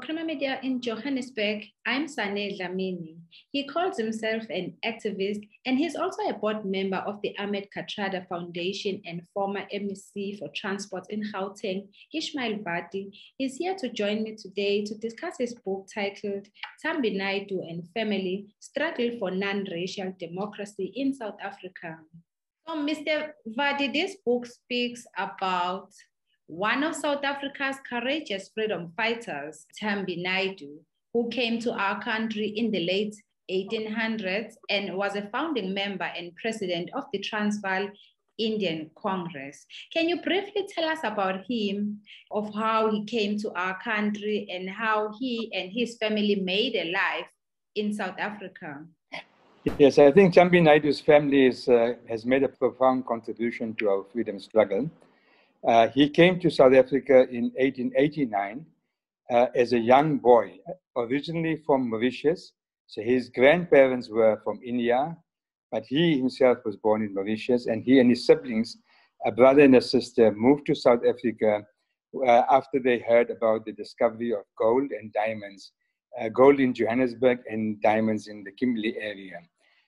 Creamer Media in Johannesburg, I'm Sane Dlamini. He calls himself an activist and he's also a board member of the Ahmed Kathrada Foundation and former MEC for Transport in Gauteng. Ismail Vadi is here to join me today to discuss his book titled Thambi Naidoo and Family Struggle for Non-Racial Democracy in South Africa. So, Mr. Vadi, this book speaks about one of South Africa's courageous freedom fighters, Thambi Naidoo, who came to our country in the late 1800s and was a founding member and president of the Transvaal Indian Congress. Can you briefly tell us about him, of how he came to our country and how he and his family made a life in South Africa? Yes, I think Thambi Naidoo's family is, uh, has made a profound contribution to our freedom struggle. Uh, he came to South Africa in 1889 uh, as a young boy, originally from Mauritius. So his grandparents were from India, but he himself was born in Mauritius, and he and his siblings, a brother and a sister, moved to South Africa uh, after they heard about the discovery of gold and diamonds, uh, gold in Johannesburg and diamonds in the Kimberley area.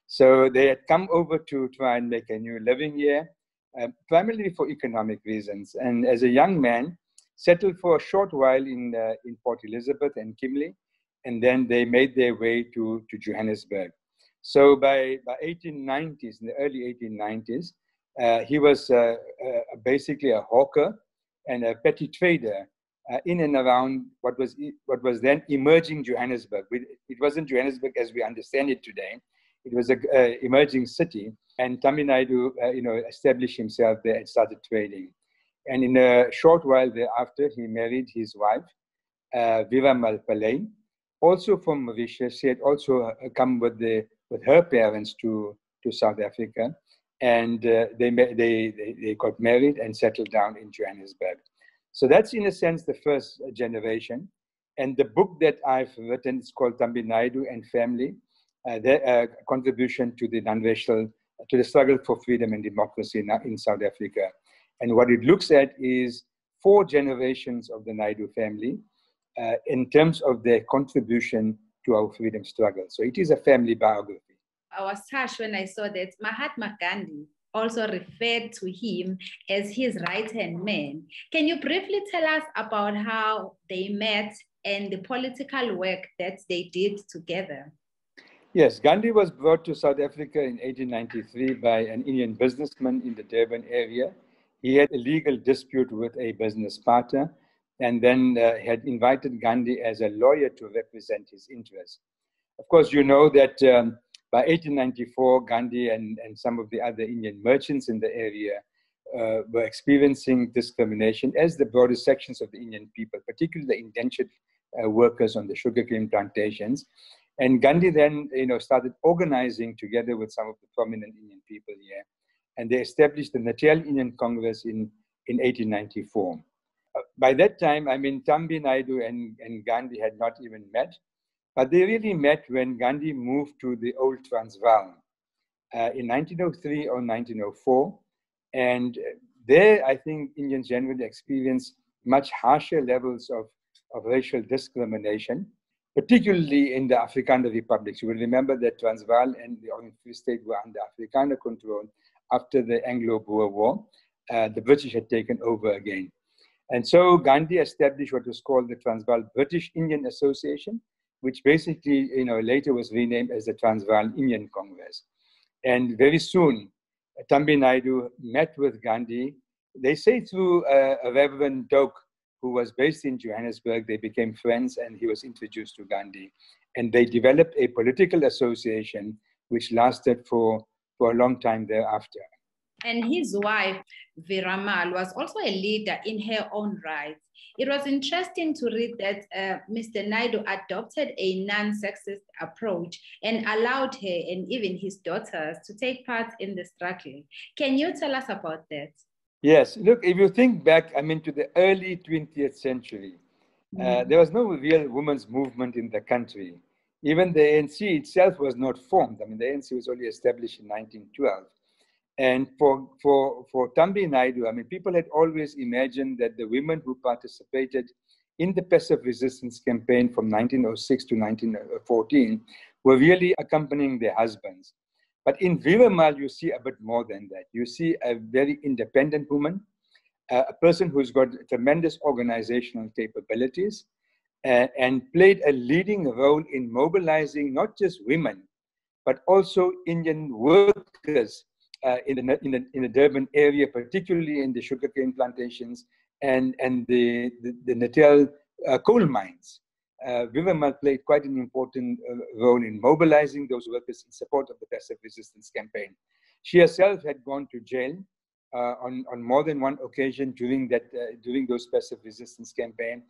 So they had come over to try and make a new living here uh, primarily for economic reasons. And as a young man, settled for a short while in, uh, in Port Elizabeth and Kimberley, and then they made their way to, to Johannesburg. So by, by 1890s, in the early 1890s, uh, he was uh, uh, basically a hawker and a petty trader in and around what was, what was then emerging Johannesburg. It wasn't Johannesburg as we understand it today. It was an emerging city and Thambi Naidoo, uh, you know, established himself there and started trading. And in a short while thereafter, he married his wife, uh, Viramal Pillay, also from Mauritius. She had also uh, come with, the, with her parents to, to South Africa. And uh, they, they, they, they got married and settled down in Johannesburg. So that's, in a sense, the first generation. And the book that I've written is called Thambi Naidoo and Family, their uh, contribution to the non-racial to the struggle for freedom and democracy in, in South Africa. And what it looks at is four generations of the Naidoo family uh, in terms of their contribution to our freedom struggle. So it is a family biography. I was touched when I saw that Mahatma Gandhi also referred to him as his right hand man. Can you briefly tell us about how they met and the political work that they did together? Yes, Gandhi was brought to South Africa in 1893 by an Indian businessman in the Durban area. He had a legal dispute with a business partner and then uh, had invited Gandhi as a lawyer to represent his interests. Of course, you know that um, by 1894, Gandhi and, and some of the other Indian merchants in the area uh, were experiencing discrimination, as the broader sections of the Indian people, particularly the indentured uh, workers on the sugarcane plantations. And Gandhi then, you know, started organizing together with some of the prominent Indian people here. And they established the Natal Indian Congress in, in 1894. Uh, by that time, I mean, Thambi Naidoo and, and Gandhi had not even met, but they really met when Gandhi moved to the old Transvaal uh, in 1903 or 1904. And there, I think Indians generally experienced much harsher levels of, of racial discrimination particularly in the Afrikaner republics. You will remember that Transvaal and the Orange Free State were under Afrikaner control after the Anglo-Boer War. Uh, the British had taken over again. And so Gandhi established what was called the Transvaal British Indian Association, which basically, you know, later was renamed as the Transvaal Indian Congress. And very soon, Thambi Naidoo met with Gandhi. They say through uh, a Reverend Doke, who was based in Johannesburg. They became friends and he was introduced to Gandhi. And they developed a political association which lasted for, for a long time thereafter. And his wife, Viramal, was also a leader in her own right. It was interesting to read that uh, Mr. Naidoo adopted a non sexist approach and allowed her and even his daughters to take part in the struggle. Can you tell us about that? Yes, look, if you think back, I mean, to the early 20th century, uh, mm. there was no real women's movement in the country. Even the ANC itself was not formed. I mean, the ANC was only established in 1912. And for, for, for Thambi Naidoo, I mean, people had always imagined that the women who participated in the passive resistance campaign from 1906 to 1914 were really accompanying their husbands. But in Viva you see a bit more than that. You see a very independent woman, uh, a person who's got tremendous organizational capabilities, uh, and played a leading role in mobilizing not just women, but also Indian workers uh, in, the, in, the, in the Durban area, particularly in the sugarcane plantations and, and the, the, the Natal uh, coal mines. Uh, played quite an important uh, role in mobilizing those workers in support of the passive resistance campaign. She herself had gone to jail uh, on, on more than one occasion during, that, uh, during those passive resistance campaign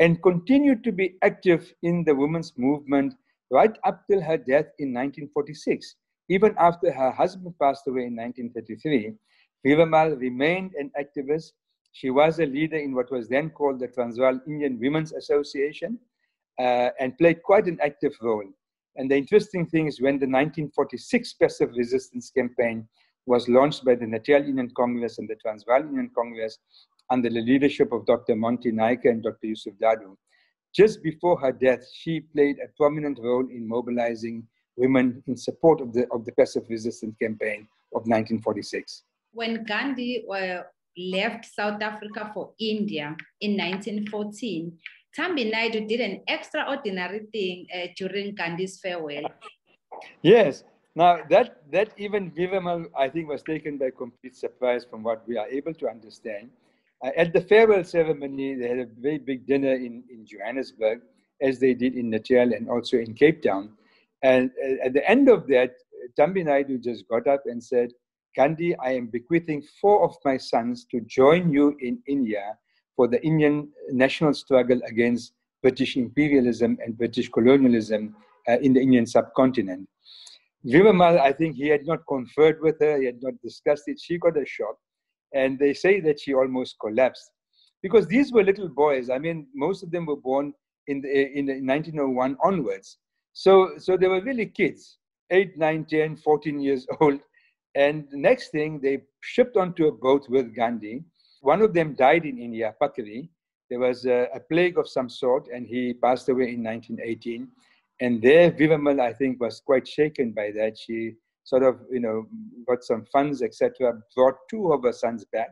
and continued to be active in the women's movement right up till her death in 1946. Even after her husband passed away in 1933, Viva remained an activist. She was a leader in what was then called the Transvaal Indian Women's Association uh, and played quite an active role. And the interesting thing is when the 1946 passive resistance campaign was launched by the Natal Indian Congress and the Transvaal Indian Congress under the leadership of Dr. Monty Naicker and Dr. Yusuf Dadoo, just before her death, she played a prominent role in mobilizing women in support of the, of the passive resistance campaign of 1946. When Gandhi uh, left South Africa for India in 1914, Thambi Naidoo did an extraordinary thing uh, during Gandhi's farewell. Yes. Now, that, that even Vivamal, I think, was taken by complete surprise from what we are able to understand. Uh, at the farewell ceremony, they had a very big dinner in, in Johannesburg, as they did in Natal and also in Cape Town. And uh, at the end of that, Thambi Naidoo just got up and said, Gandhi, I am bequeathing four of my sons to join you in India for the Indian national struggle against British imperialism and British colonialism uh, in the Indian subcontinent. Vivamal, I think he had not conferred with her, he had not discussed it. She got a shock and they say that she almost collapsed because these were little boys. I mean, most of them were born in the, in the 1901 onwards. So, so they were really kids, 8, 9, 10, 14 years old. And the next thing, they shipped onto a boat with Gandhi. One of them died in India, Pakri. There was a, a plague of some sort, and he passed away in 1918. And there, Vivamal, I think, was quite shaken by that. She sort of, you know, got some funds, etc., brought two of her sons back.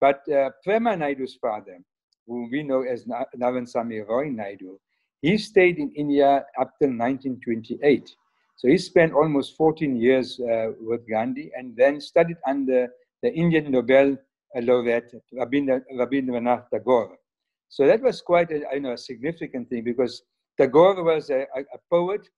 But uh, Prema Naidoo's father, who we know as Naransamy Roy Naidoo, he stayed in India up till 1928. So he spent almost 14 years uh, with Gandhi and then studied under the Indian Nobel laureate Rabindranath Tagore. So that was quite a, you know, a significant thing because Tagore was a, a, a poet,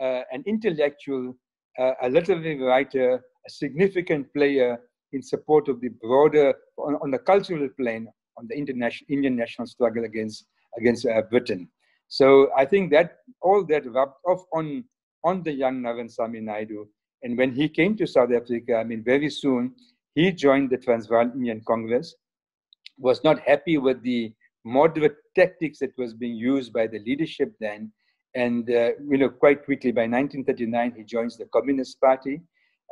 uh, an intellectual, uh, a literary writer, a significant player in support of the broader, on, on the cultural plane, on the international Indian national struggle against against uh, Britain. So I think that all that rubbed off on on the young Naransamy Naidoo. And when he came to South Africa, I mean, very soon he joined the Transvaal Indian Congress. Was not happy with the moderate tactics that was being used by the leadership then, and uh, you know, quite quickly, by 1939, he joins the Communist Party.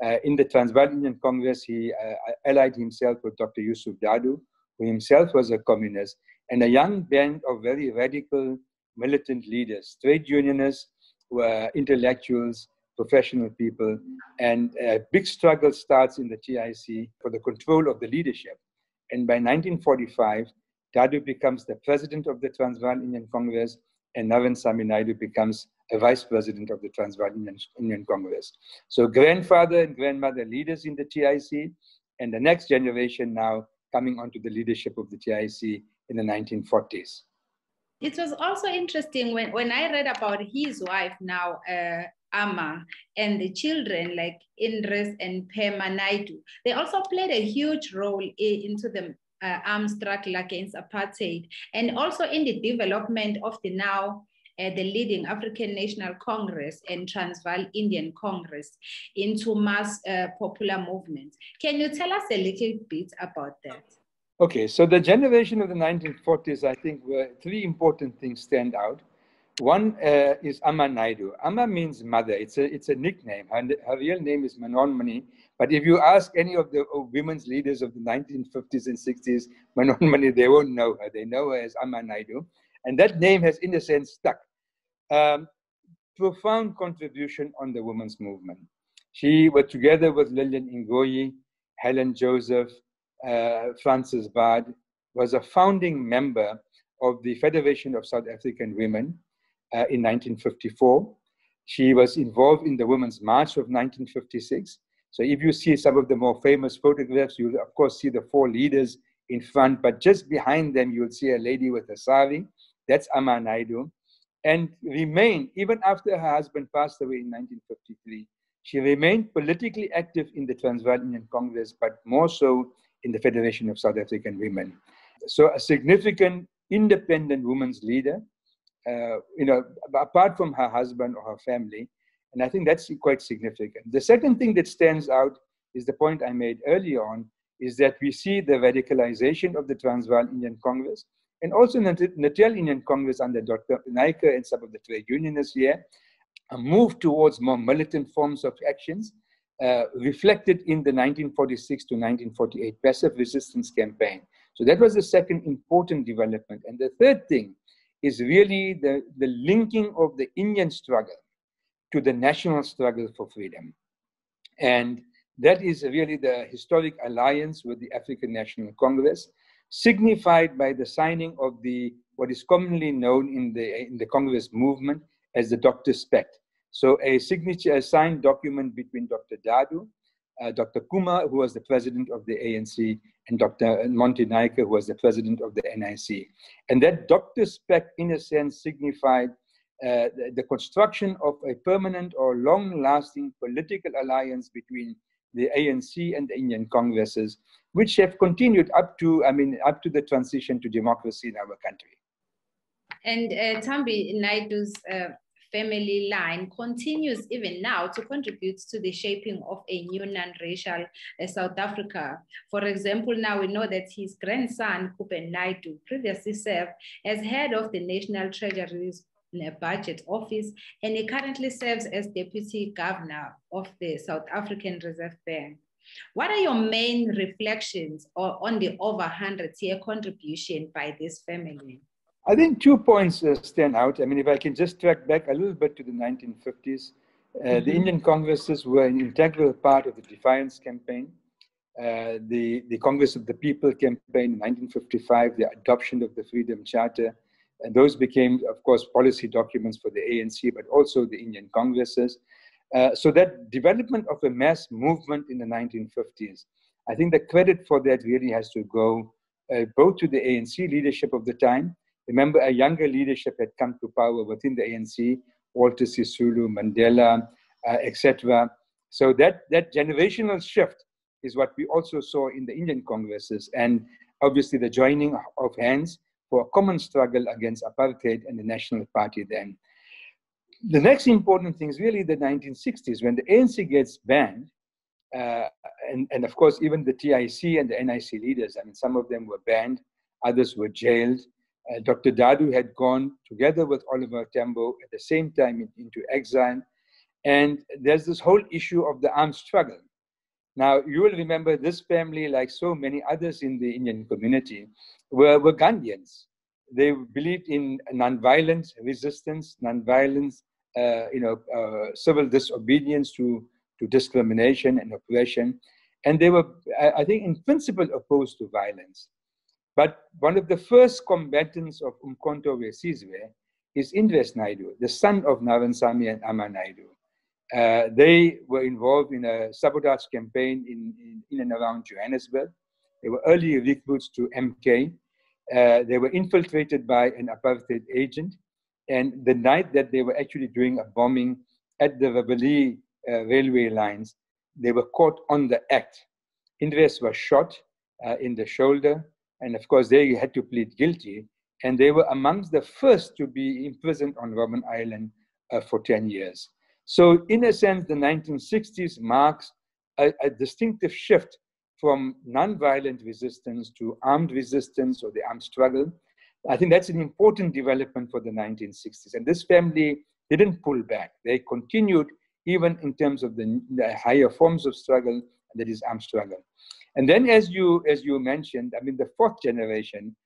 Uh, in the Transvaal Indian Congress, he uh, allied himself with Dr. Yusuf Dadoo, who himself was a communist, and a young band of very radical militant leaders, trade unionists, were intellectuals, professional people, and a big struggle starts in the TIC for the control of the leadership. And by 1945, Dadoo becomes the president of the Transvaal Indian Congress and Naransamy Naidoo becomes a vice president of the Transvaal Indian, Indian Congress. So grandfather and grandmother leaders in the TIC, and the next generation now coming onto the leadership of the TIC in the 1940s. It was also interesting when, when I read about his wife now, uh, Amma, and the children like Indres and Prema Naidoo. They also played a huge role in, into the uh, armed struggle against apartheid, and also in the development of the now uh, the leading African National Congress and Transvaal Indian Congress into mass uh, popular movements. Can you tell us a little bit about that? Okay, so the generation of the 1940s, I think, were three important things stand out. One uh, is Amma Naidoo. Amma means mother. It's a, it's a nickname. Her, her real name is Mani. But if you ask any of the of women's leaders of the 1950s and 60s, Mani, they won't know her. They know her as Amma Naidoo. And that name has, in a sense, stuck. Um, profound contribution on the women's movement. She was together with Lilian Ngoyi, Helen Joseph, uh, Frances Baard, was a founding member of the Federation of South African Women Uh, in 1954. She was involved in the Women's March of 1956. So if you see some of the more famous photographs, you'll of course see the four leaders in front, but just behind them, you'll see a lady with a sari. That's Amma Naidoo. And remained, even after her husband passed away in 1953, she remained politically active in the Transvaal Indian Congress, but more so in the Federation of South African Women. So a significant independent women's leader, uh, you know, apart from her husband or her family. And I think that's quite significant. The second thing that stands out is the point I made earlier on, is that we see the radicalization of the Transvaal Indian Congress and also Natal Indian Congress under Dr. Naicker and some of the trade unionists here, a move towards more militant forms of actions uh, reflected in the 1946 to 1948 passive resistance campaign. So that was the second important development. And the third thing is really the, the linking of the Indian struggle to the national struggle for freedom. And that is really the historic alliance with the African National Congress, signified by the signing of the what is commonly known in the in the Congress movement as the Doctor's Pact. So a signature, a signed document between Dr. Dadoo, uh, Dr. Xuma, who was the president of the ANC, and Dr. Monty Naicker, who was the president of the NIC. And that Doctor's Pact, in a sense, signified uh, the, the, construction of a permanent or long-lasting political alliance between the ANC and the Indian Congresses, which have continued up to, I mean, up to the transition to democracy in our country. And uh, Thambi Naidoo's uh, family line continues even now to contribute to the shaping of a new non-racial uh, South Africa. For example, now we know that his grandson, Kuben Naidoo, previously served as head of the National Treasury's uh, budget office, and he currently serves as deputy governor of the South African Reserve Bank. What are your main reflections on the over 100 year contribution by this family? I think two points uh, stand out. I mean, if I can just track back a little bit to the 1950s, uh, mm-hmm. the Indian Congresses were an integral part of the Defiance campaign, uh, the, the Congress of the People campaign in 1955, the adoption of the Freedom Charter. And those became, of course, policy documents for the ANC, but also the Indian Congresses. Uh, so that development of a mass movement in the 1950s, I think the credit for that really has to go uh, both to the ANC leadership of the time, Remember, a younger leadership had come to power within the ANC, Walter Sisulu, Mandela, uh, etc. So that, that generational shift is what we also saw in the Indian Congresses, and obviously the joining of hands for a common struggle against apartheid and the National Party then. The next important thing is really the 1960s, when the ANC gets banned, uh, and, and of course, even the TIC and the NIC leaders, I mean, some of them were banned, others were jailed. Uh, Dr. Dadoo had gone together with Oliver Tambo at the same time in, into exile. And there's this whole issue of the armed struggle. Now, you will remember this family, like so many others in the Indian community, were, were Gandhians. They believed in nonviolent resistance, nonviolence, uh, you know, uh, civil disobedience to, to discrimination and oppression. And they were, I think, in principle opposed to violence. But one of the first combatants of Umkhonto we Sizwe is Indres Naidoo, the son of Naransamy and Amma Naidoo. Uh, they were involved in a sabotage campaign in, in, in, and around Johannesburg. They were early recruits to MK. Uh, they were infiltrated by an apartheid agent. And the night that they were actually doing a bombing at the Rabelais uh, railway lines, they were caught on the act. Indres was shot uh, in the shoulder. And of course, they had to plead guilty. And they were amongst the first to be imprisoned on Robben Island uh, for 10 years. So, in a sense, the 1960s marks a, a distinctive shift from nonviolent resistance to armed resistance or the armed struggle. I think that's an important development for the 1960s. And this family didn't pull back. They continued even in terms of the, the higher forms of struggle, that is armed struggle. And then, as you as you mentioned, I mean, the fourth generation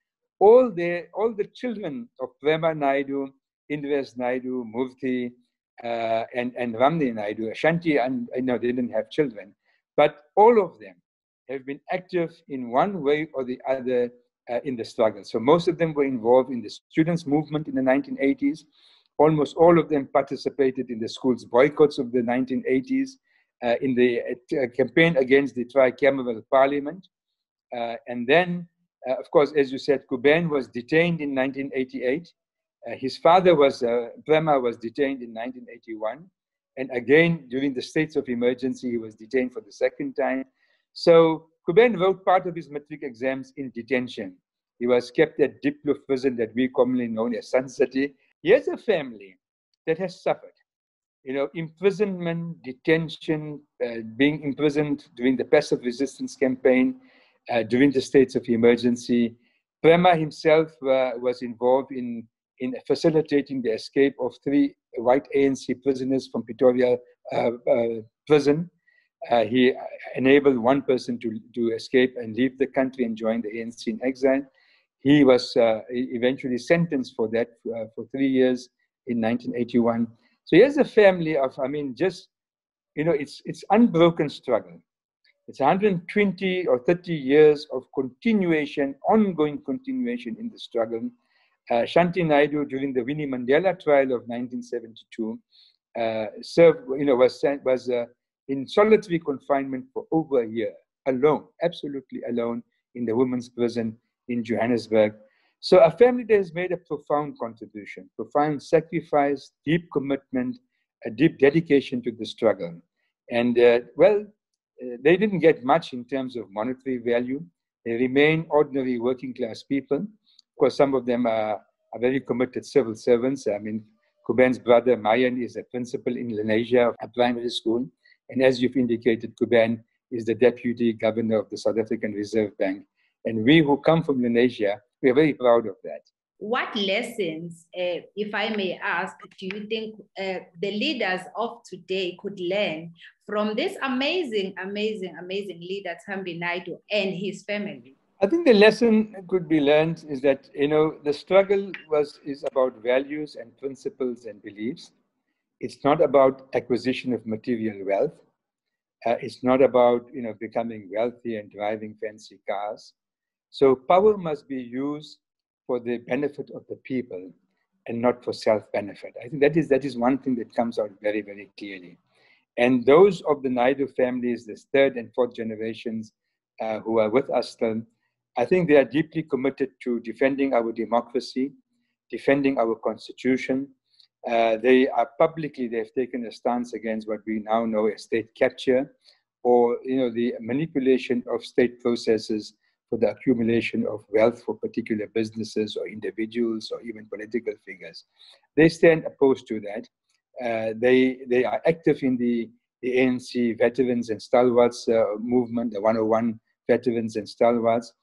all the, all the children of Prema Naidoo, Indres Naidoo, Murthy, uh, and, and Ramni Naidoo, Shanti, and I know they didn't have children, but all of them have been active in one way or the other uh, in the struggle. So most of them were involved in the students' movement in the 1980s. Almost all of them participated in the school's boycotts of the 1980s, uh, in the uh, campaign against the tricameral parliament. Uh, and then, uh, of course, as you said, Kuben was detained in 1988. Uh, his father was, Prema was detained in 1981. And again, during the states of emergency, he was detained for the second time. So Kuben wrote part of his metric exams in detention. He was kept at Diepkloof prison that we commonly known as Sun City. He has a family that has suffered. You know, imprisonment, detention, uh, being imprisoned during the passive resistance campaign, uh, during the states of emergency. Prema himself uh, was involved in, in facilitating the escape of three white ANC prisoners from Pretoria uh, uh, prison uh, he enabled one person to, to escape and leave the country and join the ANC in exile. He was eventually sentenced for that for three years in 1981. So he has a family of, I mean, just, you know, it's, it's unbroken struggle. It's 120 or 30 years of continuation, ongoing continuation in the struggle. Uh, Shanti Naidoo, during the Winnie Mandela trial of 1972, uh, served, you know, was, was uh, in solitary confinement for over a year, alone, absolutely alone, in the women's prison in Johannesburg. So a family that has made a profound contribution, profound sacrifice, deep commitment, a deep dedication to the struggle. And uh, well, uh, they didn't get much in terms of monetary value. They remain ordinary working class people. Of course, some of them are, are very committed civil servants. I mean, Kuben's brother Mayan is a principal in Lenasia, a primary school. And as you've indicated, Kuben is the deputy governor of the South African Reserve Bank. And we who come from Lenasia, we are very proud of that. What lessons, uh, if I may ask, do you think uh, the leaders of today could learn from this amazing, amazing, amazing leader, Thambi Naidoo, and his family? I think the lesson could be learned is that you know the struggle was is about values and principles and beliefs, it's not about acquisition of material wealth. Uh, it's not about you know becoming wealthy and driving fancy cars. So power must be used for the benefit of the people and not for self-benefit. I think that is that is one thing that comes out very very clearly. And those of the Naidoo families, the third and fourth generations uh, who are with us still, I think they are deeply committed to defending our democracy, defending our constitution, uh, they are publicly, they've taken a stance against what we now know as state capture or, you know, the manipulation of state processes for the accumulation of wealth for particular businesses or individuals or even political figures. They stand opposed to that. Uh, they, they are active in the, the ANC veterans and stalwarts uh, movement, the 101 veterans and stalwarts.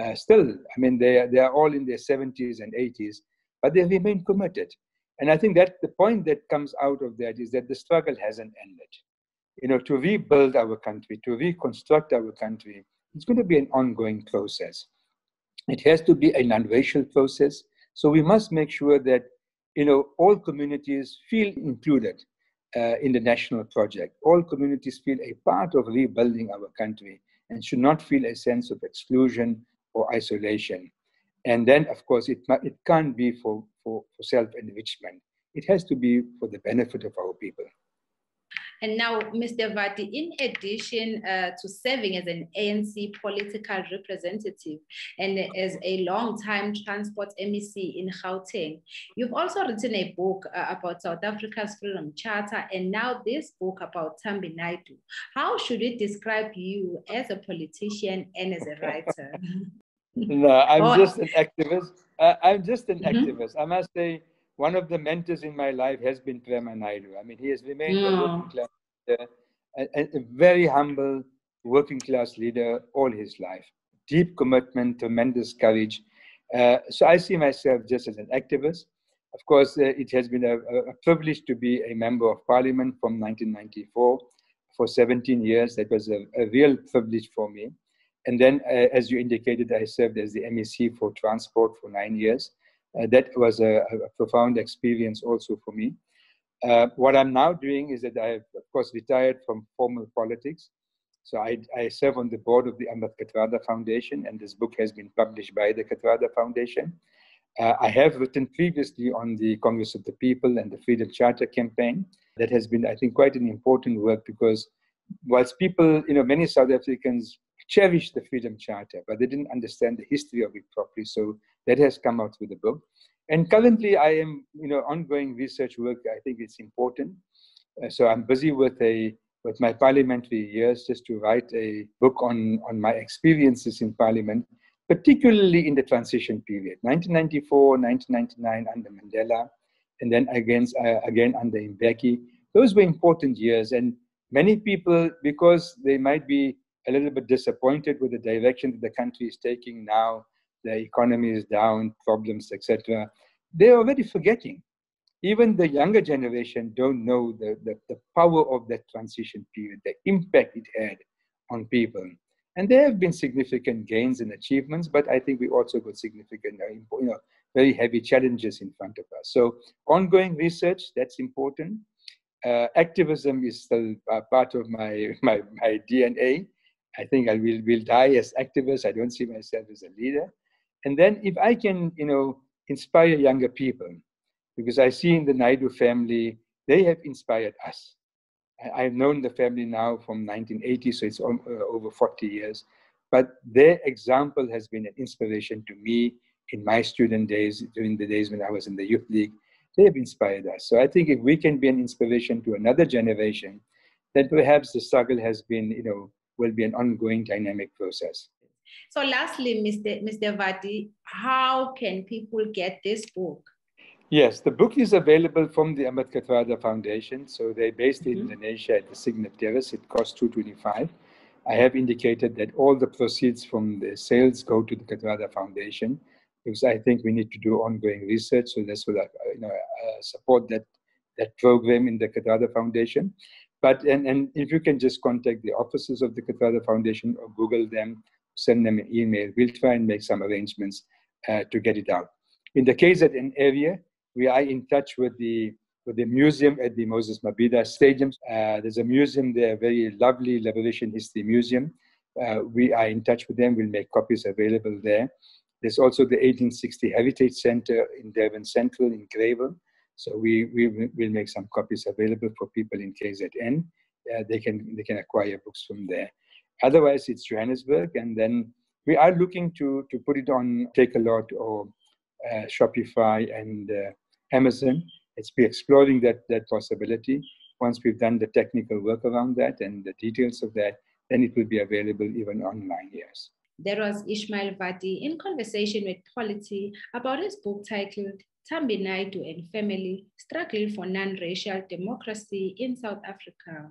Uh, still, I mean, they they are all in their 70s and 80s, but they remain committed. And I think that the point that comes out of that is that the struggle hasn't ended. You know, to rebuild our country, to reconstruct our country, it's going to be an ongoing process. It has to be a non-racial process. So we must make sure that, you know, all communities feel included uh, in the national project. All communities feel a part of rebuilding our country and should not feel a sense of exclusion or isolation. And then, of course, it, it can't be for, for, for self enrichment. It has to be for the benefit of our people. And now, Mr. Vadi, in addition uh, to serving as an ANC political representative and as a long-time transport MEC in Gauteng, you've also written a book uh, about South Africa's Freedom Charter and now this book about Thambi Naidoo. How should we describe you as a politician and as a writer? no, I'm oh. just an activist. Uh, I'm just an mm-hmm. activist. I must say, one of the mentors in my life has been Prema Naidoo. I mean, he has remained a working class leader, a, a, very humble working class leader all his life. Deep commitment, tremendous courage. Uh, so I see myself just as an activist. Of course, uh, it has been a, a, privilege to be a member of parliament from 1994 for 17 years. That was a, a real privilege for me And then, uh, as you indicated, I served as the MEC for transport for nine years. Uh, that was a, a, profound experience also for me. Uh, what I'm now doing is that I've, of course, retired from formal politics. So I, I, serve on the board of the Ahmed Kathrada Foundation, and this book has been published by the Kathrada Foundation. Uh, I have written previously on the Congress of the People and the Freedom Charter campaign. That has been, I think, quite an important work because whilst people, you know, many South Africans cherish the Freedom Charter, but they didn't understand the history of it properly. So that has come out through the book. And currently, I am, you know, ongoing research work. I think it's important. Uh, so I'm busy with a with my parliamentary years just to write a book on on my experiences in parliament, particularly in the transition period, 1994, 1999 under Mandela, and then again uh, again under Mbeki. Those were important years, and many people, because they might be a little bit disappointed with the direction that the country is taking now, the economy is down, problems, etc. They're already forgetting. Even the younger generation don't know the, the, the power of that transition period, the impact it had on people. And there have been significant gains and achievements, but I think we also got significant, uh, you know, very heavy challenges in front of us. So ongoing research, that's important. Uh, activism is still uh, part of my, my, my DNA. I think I will, will die as activist. I don't see myself as a leader. And then if I can, you know, inspire younger people, because I see in the Naidoo family, they have inspired us. I, have known the family now from 1980, so it's uh, over 40 years. But their example has been an inspiration to me in my student days, during the days when I was in the youth league. They have inspired us. So I think if we can be an inspiration to another generation, then perhaps the struggle has been, you know, will be an ongoing dynamic process. So lastly, Mr. Mr. Vadi, how can people get this book? Yes, the book is available from the Ahmed Kathrada Foundation. So they're based in mm-hmm. Lenasia at the Signet Terrace. It costs 225 I have indicated that all the proceeds from the sales go to the Kathrada Foundation because I think we need to do ongoing research. So this will uh, you know, uh, support that, that program in the Kathrada Foundation. But and, and if you can just contact the offices of the Kathrada Foundation or Google them, send them an email, we'll try and make some arrangements uh, to get it out. In the KZN area, we are in touch with the with the museum at the Moses Mabhida Stadium. Uh, there's a museum there, very lovely Liberation History Museum. Uh, we are in touch with them. We'll make copies available there. There's also the 1860 Heritage Center in Durban Central in Greyville. So we, we will make some copies available for people in KZN. Uh, they can they can acquire books from there. Otherwise, it's Johannesburg, and then we are looking to to put it on Takealot or uh, Shopify and uh, Amazon. It's be exploring that that possibility. Once we've done the technical work around that and the details of that, then it will be available even online. Yes. There was Ismail Vadi in conversation with Polity about his book titled Thambi Naidoo and Family Struggle for Non-Racial Democracy in South Africa.